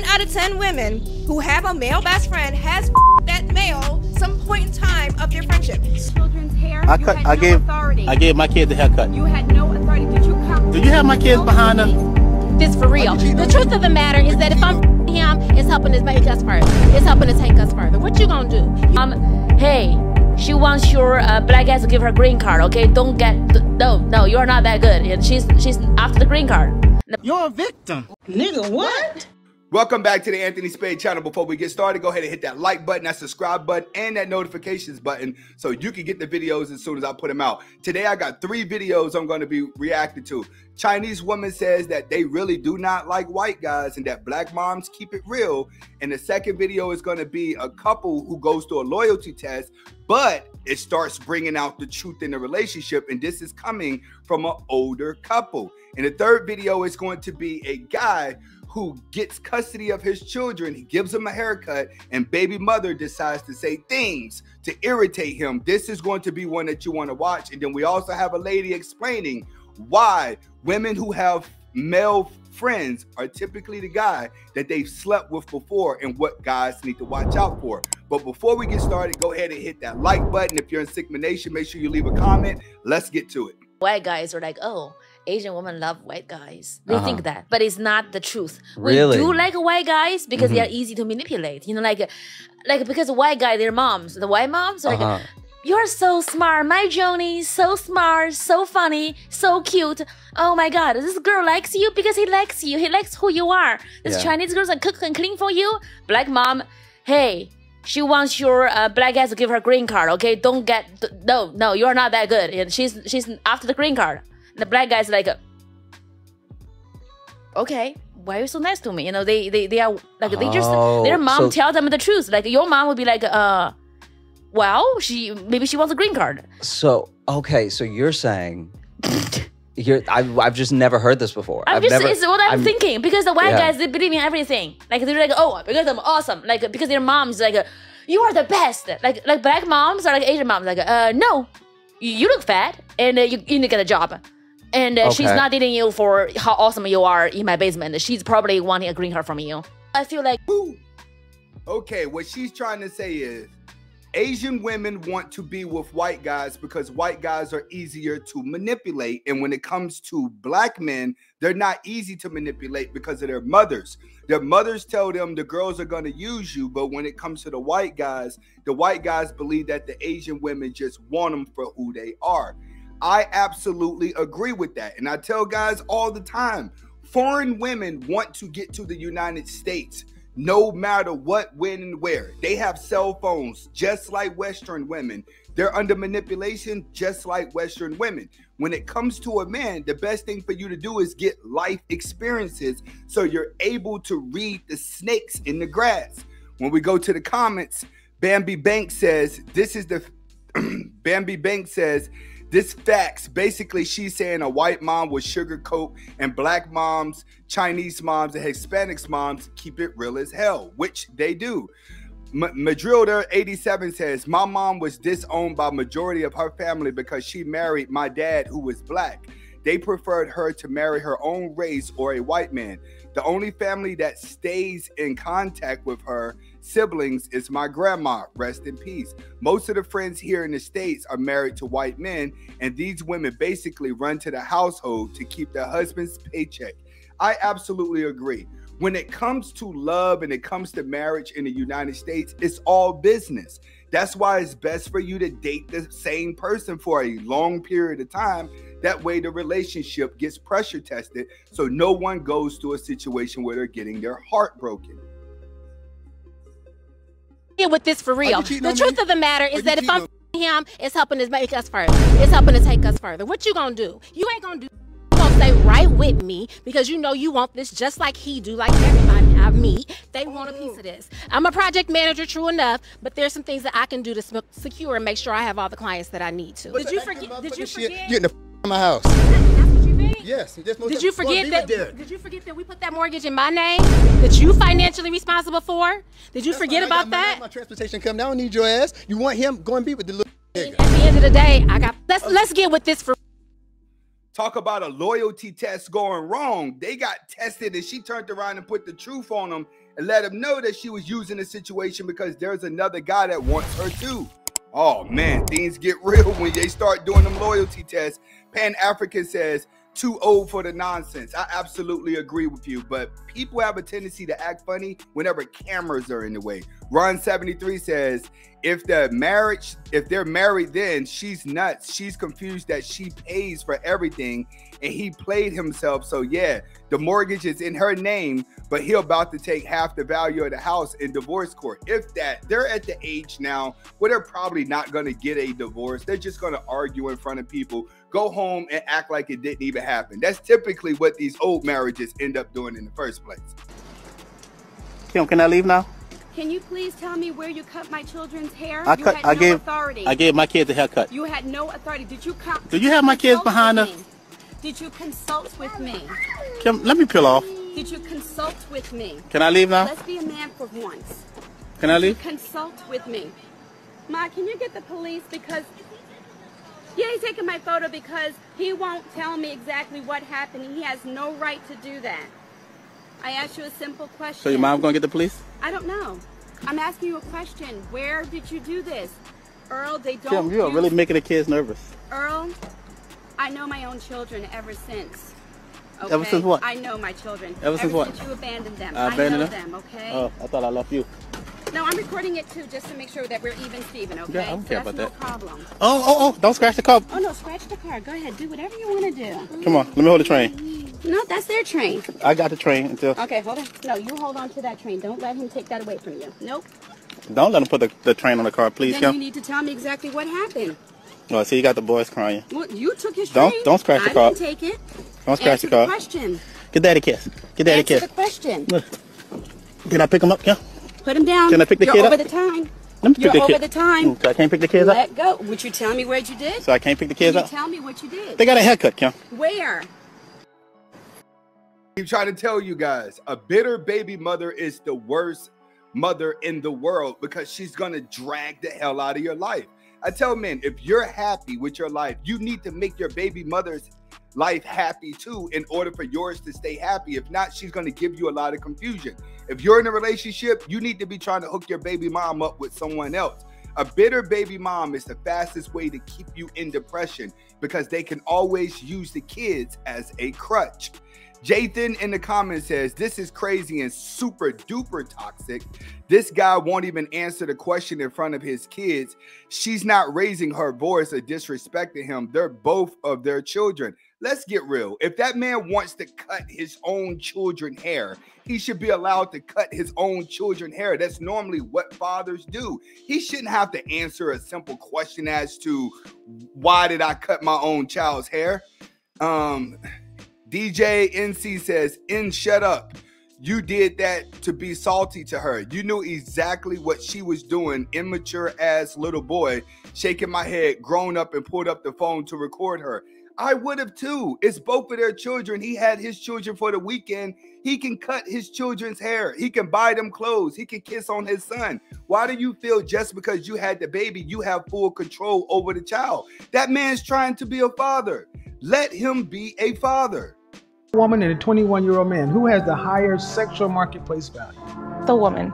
nine out of ten women who have a male best friend has that male some point in time of their friendship. Children's hair. I you cut. had I no gave. authority. I gave my kids a haircut. You had no authority. Did you come? Do you have my kids behind her? this for real. The truth of the matter is that if I'm him, it's helping to make us further. It's helping to take us further. What you gonna do? Um, hey, she wants your uh, black ass to give her green card. Okay, don't get no, no. You're not that good. And she's she's after the green card. You're a victim. Nigga, what? Welcome back to the Anthony Spade channel. Before we get started, go ahead and hit that like button, that subscribe button, and that notifications button so you can get the videos as soon as I put them out. Today, I got three videos I'm going to be reacting to. Chinese woman says that they really do not like white guys and that black moms keep it real. And the second video is going to be a couple who goes to a loyalty test, but it starts bringing out the truth in the relationship. And this is coming from an older couple. And the third video is going to be a guy who gets custody of his children. He gives him a haircut, and baby mother decides to say things to irritate him. This is going to be one that you want to watch. And then we also have a lady explaining why women who have male friends are typically the guy that they've slept with before and what guys need to watch out for. But before we get started, go ahead and hit that like button. If you're in Sigma Nation, make sure you leave a comment. Let's get to it. White guys are like, oh, Asian women love white guys. They Uh-huh. think that, but it's not the truth. Really? We do like white guys because they are Mhm. easy to manipulate. You know, like, like because white guy, their moms, the white moms are like. Uh-huh. You're so smart, my Joni. So smart, so funny, so cute. Oh my God, this girl likes you because he likes you. He likes who you are. This Yeah. Chinese girl's like cook and clean for you. Black mom, hey, she wants your uh, black guys to give her green card. Okay, don't get no, no. You're not that good. She's she's after the green card. The black guy's like, okay, why are you so nice to me? You know, they they, they are like they just Oh, their mom so- tell them the truth. Like your mom would be like, uh, well, she maybe she wants a green card. So okay, so you're saying you're I've, I've just never heard this before. I'm I've just never, it's what I'm, thinking because the white Yeah. guys they believe in everything. Like they're like, oh, because I'm awesome. Like because their moms like, you are the best. Like like black moms or like Asian moms like, uh, no, you, you look fat and uh, you, you need to get a job. And uh, she's not dating you for how awesome you are in my basement. She's probably wanting a green card from you. I feel like Who? Okay, what she's trying to say is Asian women want to be with white guys because white guys are easier to manipulate. And when it comes to black men, they're not easy to manipulate because of their mothers. Their mothers tell them the girls are going to use you. But when it comes to the white guys, the white guys believe that the Asian women just want them for who they are. I absolutely agree with that. And I tell guys all the time foreign women want to get to the United States no matter what, when, and where. They have cell phones just like Western women. They're under manipulation just like Western women. When it comes to a man, the best thing for you to do is get life experiences so you're able to read the snakes in the grass. When we go to the comments, Bambi Bank says, This is the Bambi Bank says, this facts basically she's saying a white mom would sugarcoat and black moms chinese moms and hispanics moms keep it real as hell which they do. M- Madrilda 87 says my mom was disowned by majority of her family because she married my dad who was black. They preferred her to marry her own race or a white man the only family that stays in contact with her siblings is my grandma rest in peace most of the friends here in the States are married to white men, and these women basically run to the household to keep their husband's paycheck. I absolutely agree. When it comes to love and it comes to marriage in the United States, it's all business. That's why it's best for you to date the same person for a long period of time. That way, the relationship gets pressure tested so no one goes to a situation where they're getting their heart broken. With this for real. The truth me? of the matter is that if I'm him, it's helping to make us further. It's helping to take us further. What you gonna do? You ain't gonna do. You gonna stay right with me because you know you want this just like he do, like everybody I meet. They want a piece of this. I'm a project manager, true enough, but there's some things that I can do to secure and make sure I have all the clients that I need to. Did you forget? Did you forget? Get in my house. That's what you mean? Yes. That's Did you forget that? it. Did you forget that we put that mortgage in my name? That you financially responsible for? Did you That's forget fine. I about got my- that? My transportation come down. I don't need your ass. You want him? Go and be with the little Nigga. At nigga. the end of the day, I got. Let's oh, let's get with this for Talk about a loyalty test going wrong. They got tested and she turned around and put the truth on them and let them know that she was using the situation because there's another guy that wants her too. Oh man, things get real when they start doing them loyalty tests. Pan African says, too old for the nonsense. I absolutely agree with you, but people have a tendency to act funny whenever cameras are in the way. Ron 73 says, if the marriage, if they're married, then she's nuts. She's confused that she pays for everything and he played himself. So yeah, the mortgage is in her name, but he about to take half the value of the house in divorce court. If that, they're at the age now where they're probably not going to get a divorce. They're just going to argue in front of people, go home and act like it didn't even happen. That's typically what these old marriages end up doing in the first place. Kim, can I leave now? Can you please tell me where you cut my children's hair? I you cut. had I no gave. authority. I gave my kids a haircut. You had no authority. Did you come? Do you have my kids behind us? me? Did you consult with me? Kim, let me peel off. Did you consult with me? Can I leave now? Let's be a man for once. Can I leave? Consult with me. Ma, can you get the police because yeah, he's taking my photo because he won't tell me exactly what happened. He has no right to do that. I asked you a simple question. So your mom gonna get the police? I don't know. I'm asking you a question. Where did you do this? Earl, they don't Kim, you are use- really making the kids nervous. Earl, I know my own children ever since. Okay? Ever since what? I know my children. Ever since what? since you abandoned them. I I, abandoned know them? them, okay? Oh, I thought I left you. No, I'm recording it too just to make sure that we're even Steven, okay? Yeah, I don't care that's about no that. problem. Oh, oh, oh! Don't scratch the car. Oh no, scratch the car. Go ahead, do whatever you want to do. Come on, let me hold the train. No, that's their train. I got the train until. Okay, hold on. No, you hold on to that train. Don't let him take that away from you. Nope. Don't let him put the, the train on the car, please, then you need to tell me exactly what happened. Oh, see, you got the boys crying. Well, you took his Don't- train. don't scratch the I car. didn't take it. Don't scratch Answer the car. question. Get daddy a kiss. Get daddy a kiss. the question. Can I pick him up, Kim? Put him down. Can I pick the You're kid over up? the time. Let me pick You're the over kid. the time. So I can't pick the kids up. Let go. Would you tell me what you did? So I can't pick the kids Can you up. tell me what you did? They got a haircut, Kim. Where? keep trying to tell you guys a bitter baby mother is the worst mother in the world because she's gonna drag the hell out of your life. I tell men, if you're happy with your life, you need to make your baby mother's life happy too in order for yours to stay happy. If not, she's gonna give you a lot of confusion. If you're in a relationship, you need to be trying to hook your baby mom up with someone else. A bitter baby mom is the fastest way to keep you in depression because they can always use the kids as a crutch. Jathan in the comments says, This is crazy and super duper toxic. This guy won't even answer the question in front of his kids. She's not raising her voice or disrespecting him. They're both of their children. Let's get real. If that man wants to cut his own children hair, he should be allowed to cut his own children hair. That's normally what fathers do. He shouldn't have to answer a simple question as to why did I cut my own child's hair? Um DJ NC says, "In shut up. You did that to be salty to her. You knew exactly what she was doing, immature ass little boy, shaking my head, grown up and pulled up the phone to record her. I would have too. It's both of their children. He had his children for the weekend. He can cut his children's hair. He can buy them clothes. He can kiss on his son. Why do you feel just because you had the baby, you have full control over the child? That man's trying to be a father. Let him be a father. woman and a 21 year old man who has the higher sexual marketplace value The woman.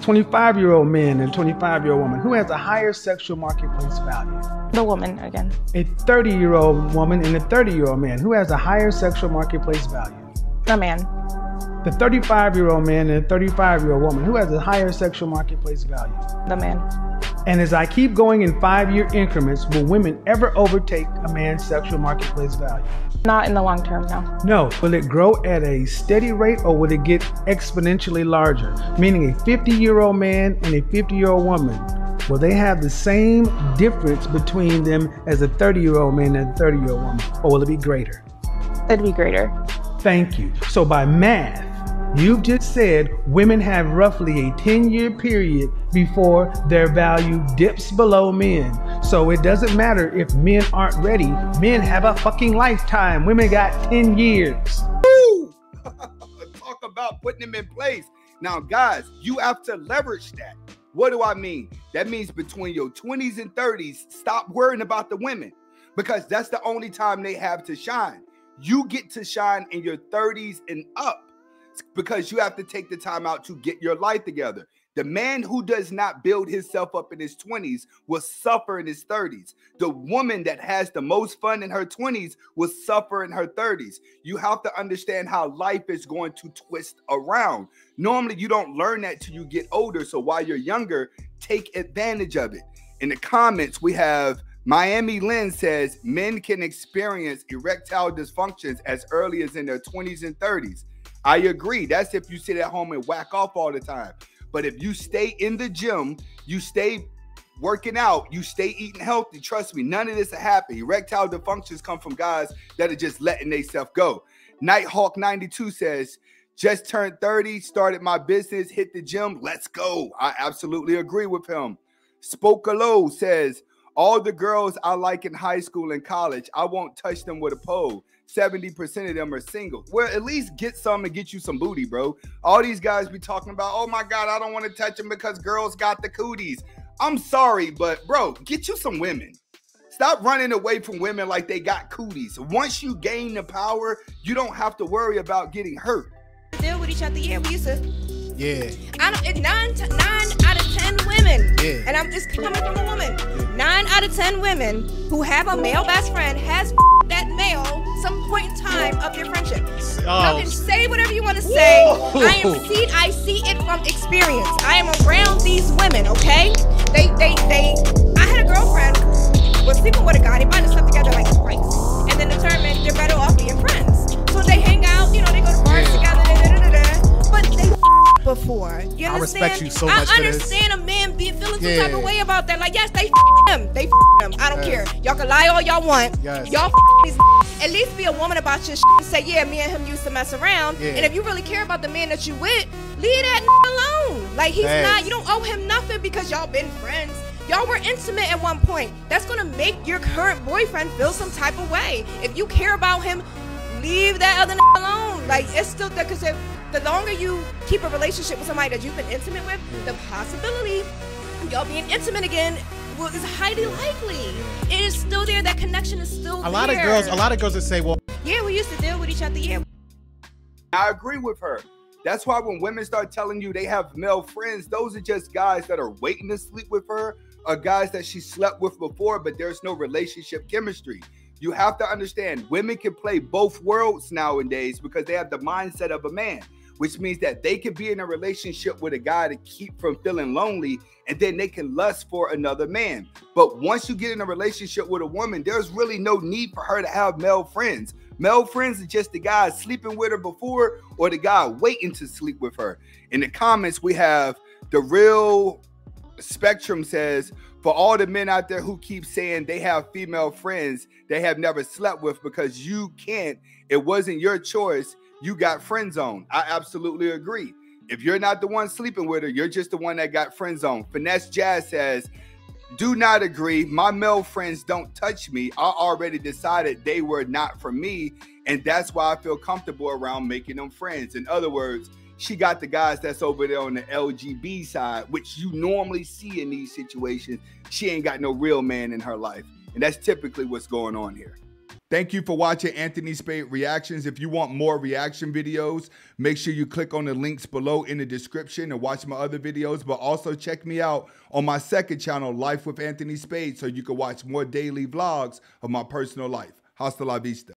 25 year old man and 25 year old woman who has a higher sexual marketplace value The woman again. a 30 year old woman and a 30 year old man who has a higher sexual marketplace value The man. the 35 year old man and a 35 year old woman who has a higher sexual marketplace value The man. And as i keep going in five year increments will women ever overtake a man's sexual marketplace value Not in the long term, no. No. Will it grow at a steady rate or will it get exponentially larger? Meaning a 50 year old man and a 50 year old woman. Will they have the same difference between them as a 30 year old man and a 30 year old woman? Or will it be greater? It'd be greater. Thank you. So by math, you've just said women have roughly a 10 year period before their value dips below men. So it doesn't matter if men aren't ready. Men have a fucking lifetime. Women got 10 years. Talk about putting them in place. Now, guys, you have to leverage that. What do I mean? That means between your 20s and 30s, stop worrying about the women. because that's the only time they have to shine. You get to shine in your 30s and up because you have to take the time out to get your life together. The man who does not build himself up in his 20s will suffer in his 30s. The woman that has the most fun in her 20s will suffer in her 30s. You have to understand how life is going to twist around. Normally, you don't learn that till you get older. So while you're younger, take advantage of it. In the comments, we have Miami Lynn says men can experience erectile dysfunctions as early as in their 20s and 30s. I agree. That's if you sit at home and whack off all the time. But if you stay in the gym, you stay working out, you stay eating healthy, trust me, none of this will happen. Erectile dysfunctions come from guys that are just letting themselves go. Nighthawk 92 says, just turned 30, started my business, hit the gym, let's go. I absolutely agree with him. Spokalo says, all the girls I like in high school and college, I won't touch them with a pole. 70% of them are single. Well, at least get some and get you some booty, bro. All these guys be talking about, oh my God, I don't want to touch them because girls got the cooties. I'm sorry, but bro, get you some women. Stop running away from women like they got cooties. Once you gain the power, you don't have to worry about getting hurt. Deal with each other. Yeah, we used to. Yeah. I don't. It, nine, t- nine out of ten women. Yeah. And I'm just coming from a woman. Nine out of ten women who have a male best friend has that male some point in time of your friendship. Oh. can say whatever you want to say. Whoa. I am see. I see it from experience. I am around these women. Okay. They. They. They. I had a girlfriend was sleeping with a guy. They might have slept together like twice, and then determined they're better off being friends. So they hang out. You know, they go to bars together. Before. You I understand? respect you so much I understand a man be feeling some type of way about that. Like, yes, they him. They him. I don't Yes. care. Y'all can lie all y'all want. Yes. Y'all these. At least be a woman about your shit and say, yeah, me and him used to mess around. Yeah. And if you really care about the man that you with, leave that alone. Like he's Facts. not. You don't owe him nothing because y'all been friends. Y'all were intimate at one point. That's gonna make your current boyfriend feel some type of way. If you care about him, leave that other alone. Like it's still there because if the longer you keep a relationship with somebody that you've been intimate with, the possibility of y'all being intimate again will, is highly likely. It is still there. That connection is still A lot of girls, a lot of girls that say, well, Yeah, we used to deal with each other. Yeah. I agree with her. That's why when women start telling you they have male friends, those are just guys that are waiting to sleep with her or guys that she slept with before, but there's no relationship chemistry. You have to understand women can play both worlds nowadays because they have the mindset of a man, which means that they can be in a relationship with a guy to keep from feeling lonely and then they can lust for another man. But once you get in a relationship with a woman, there's really no need for her to have male friends. Male friends are just the guy sleeping with her before or the guy waiting to sleep with her. In the comments, we have the real spectrum says, for all the men out there who keep saying they have female friends they have never slept with because you can't, it wasn't your choice, you got friend zone. I absolutely agree. If you're not the one sleeping with her, you're just the one that got friend zone. Finesse Jazz says, do not agree. My male friends don't touch me. I already decided they were not for me. And that's why I feel comfortable around making them friends. In other words, she got the guys that's over there on the LGB side, which you normally see in these situations. She ain't got no real man in her life. And that's typically what's going on here. Thank you for watching Anthony Spade Reactions. If you want more reaction videos, make sure you click on the links below in the description and watch my other videos. But also check me out on my second channel, Life with Anthony Spade, so you can watch more daily vlogs of my personal life. Hasta la vista.